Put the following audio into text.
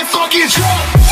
that fucking drunk.